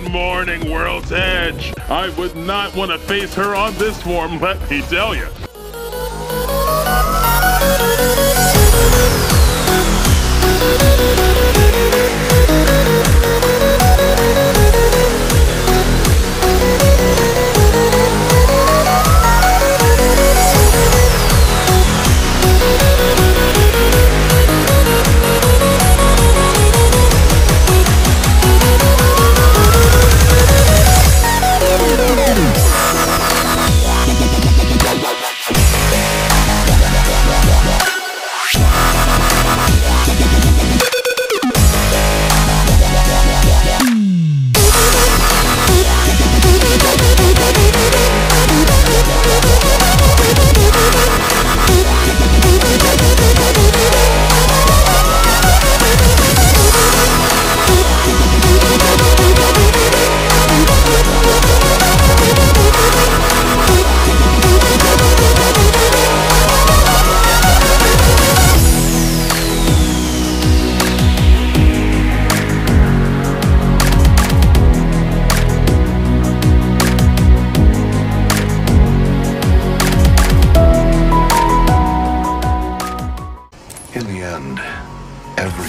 Good morning, World's Edge. I would not want to face her on this form, let me tell you.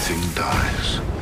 Everything dies.